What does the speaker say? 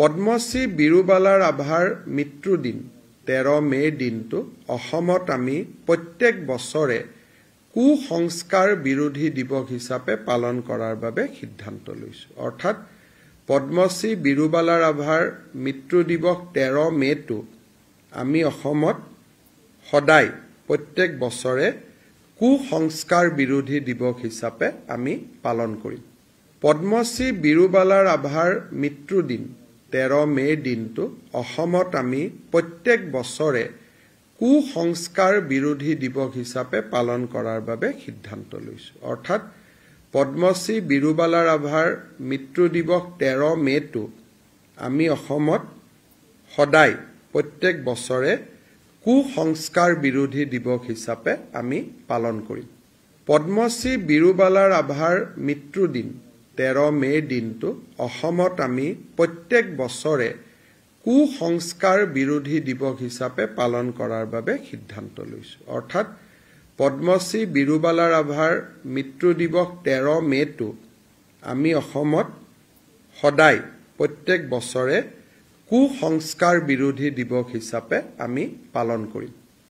পদ্মশ্ৰী বিৰুবালা ৰাভাৰ মৃত্যু দিন তেৰ মে'ৰ দিনটো অসমত আমি প্ৰত্যেক বছৰে কুসংস্কাৰ বিৰোধী দিৱস হিচাপে পালন কৰাৰ বাবে সিদ্ধান্ত লৈছোঁ। অৰ্থাৎ পদ্মশ্ৰী বিৰুবালা ৰাভাৰ মৃত্যু দিৱস তেৰ মে'টো আমি অসমত সদায় প্ৰত্যেক বছৰে কুসংস্কাৰ বিৰোধী দিৱস হিচাপে আমি পালন কৰিম। পদ্মশ্ৰী বিৰুবালা ৰাভাৰ মৃত্যু দিন তেৰ মে'ৰ দিনটো অসমত আমি প্ৰত্যেক বছৰে কুসংস্কাৰ বিৰোধী দিৱস হিচাপে পালন কৰাৰ বাবে সিদ্ধান্ত লৈছোঁ। অৰ্থাৎ পদ্মশ্ৰী বিৰুবালা ৰাভাৰ মৃত্যু দিৱস তেৰ মে'টো আমি অসমত সদায় প্ৰত্যেক বছৰে কুসংস্কাৰ বিৰোধী দিৱস হিচাপে আমি পালন কৰিম। পদ্মশ্ৰী বিৰুবালা ৰাভাৰ মৃত্যু দিন তেৰ মে'ৰ দিনটো অসমত আমি প্ৰত্যেক বছৰে কুসংস্কাৰ বিৰোধী দিৱস হিচাপে পালন কৰাৰ বাবে সিদ্ধান্ত লৈছোঁ। অৰ্থাৎ পদ্মশ্ৰী বিৰুবালা ৰাভাৰ মৃত্যু দিৱস তেৰ মে'টো আমি অসমত সদায় প্ৰত্যেক বছৰে কুসংস্কাৰ বিৰোধী দিৱস হিচাপে আমি পালন কৰিম।